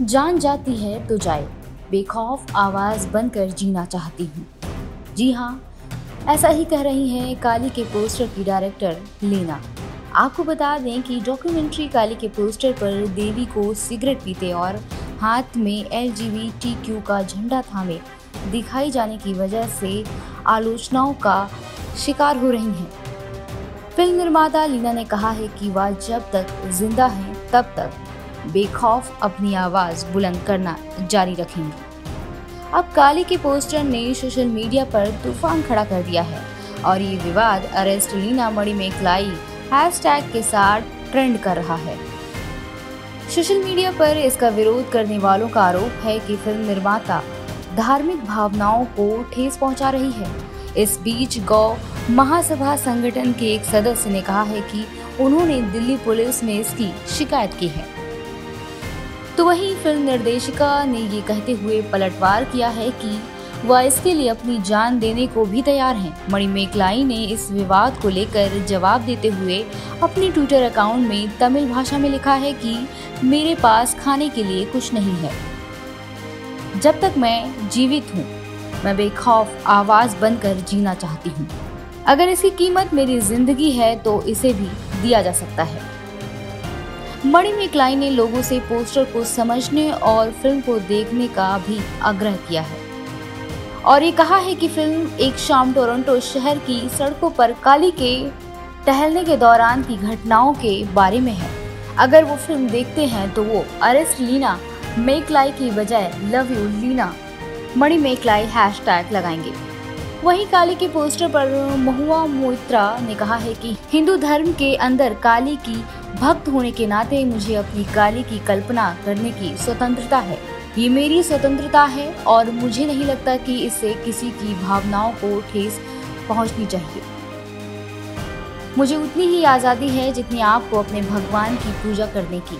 जान जाती है तो जाए। बेखौफ आवाज़ बनकर जीना चाहती हूँ। जी हाँ ऐसा ही कह रही हैं काली के पोस्टर की डायरेक्टर लीना। आपको बता दें कि डॉक्यूमेंट्री काली के पोस्टर पर देवी को सिगरेट पीते और हाथ में एल का झंडा थामे। दिखाई जाने की वजह से आलोचनाओं का शिकार हो रही हैं। फ़िल्म निर्माता लीना ने कहा है कि वह जब तक ज़िंदा हैं, तब तक बेखौफ अपनी आवाज़ बुलंद करना जारी रखेंगी। अब काली के पोस्टर ने सोशल मीडिया पर तूफ़ान खड़ा कर दिया है और ये विवाद अरेस्ट लीना मणि में क्लाई हैशटैग के साथ ट्रेंड कर रहा है। सोशल मीडिया पर इसका विरोध करने वालों का आरोप है कि फ़िल्म निर्माता धार्मिक भावनाओं को ठेस पहुँचा रही है। इस बीच गौ महासभा संगठन के एक सदस्य ने कहा है कि उन्होंने दिल्ली पुलिस में इसकी शिकायत की है। तो वहीं फ़िल्म निर्देशिका ने ये कहते हुए पलटवार किया है कि वह इसके लिए अपनी जान देने को भी तैयार हैं। मणिमेकलाई ने इस विवाद को लेकर जवाब देते हुए अपने ट्विटर अकाउंट में तमिल भाषा में लिखा है कि मेरे पास खाने के लिए कुछ नहीं है। जब तक मैं जीवित हूँ, मैं बेखौफ आवाज़ बनकर जीना चाहती हूँ। अगर इसकी कीमत मेरी ज़िंदगी है तो इसे भी दिया जा सकता है। मणिमेकलाई ने लोगों से पोस्टर को समझने और फ़िल्म को देखने का भी आग्रह किया है। और ये कहा है कि फ़िल्म एक शाम टोरंटो शहर की सड़कों पर काली के टहलने के दौरान की घटनाओं के बारे में है। अगर वो फ़िल्म देखते हैं तो वो अरेस्ट लीना मेक लाई की बजाय love you Leena, Manimekalai hashtag लगाएँगे। वहीं काली के पोस्टर पर महुआ मोइत्रा ने कहा है कि हिंदू धर्म के अंदर काली की भक्त होने के नाते मुझे अपनी गाली की कल्पना करने की स्वतंत्रता है। ये मेरी स्वतंत्रता है और मुझे नहीं लगता कि इससे किसी की भावनाओं को ठेस पहुंचनी चाहिए। मुझे उतनी ही आज़ादी है जितनी आपको अपने भगवान की पूजा करने की।